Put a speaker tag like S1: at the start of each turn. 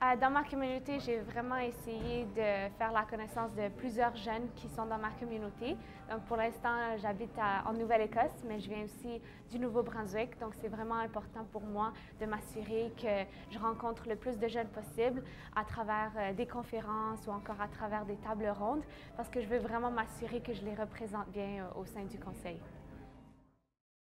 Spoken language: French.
S1: Euh, dans ma communauté, j'ai vraiment essayé de faire la connaissance de plusieurs jeunes qui sont dans ma communauté. Donc, pour l'instant, j'habite en Nouvelle-Écosse, mais je viens aussi du Nouveau-Brunswick. Donc, c'est vraiment important pour moi de m'assurer que je rencontre le plus de jeunes possible à travers euh, des conférences ou encore à travers des tables rondes, parce que je veux vraiment m'assurer que je les représente bien euh, au sein du conseil.